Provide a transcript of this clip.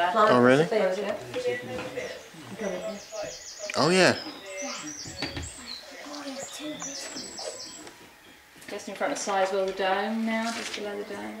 Oh, really? Oh, yeah. Just in front of Sizewell the Dome now, just below the dome.